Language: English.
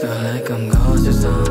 feel like I'm ghost or something.